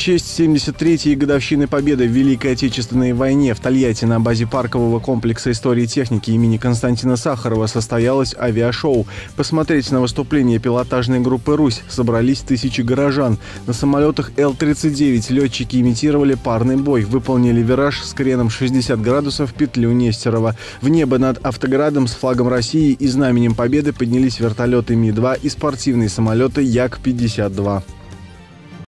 честь 73-й годовщины победы в Великой Отечественной войне в Тольятти на базе паркового комплекса истории техники имени Константина Сахарова состоялось авиашоу. Посмотреть на выступление пилотажной группы «Русь» собрались тысячи горожан. На самолетах Л-39 летчики имитировали парный бой, выполнили вираж с креном 60 градусов петлю Нестерова. В небо над Автоградом с флагом России и знаменем Победы поднялись вертолеты Ми-2 и спортивные самолеты Як-52.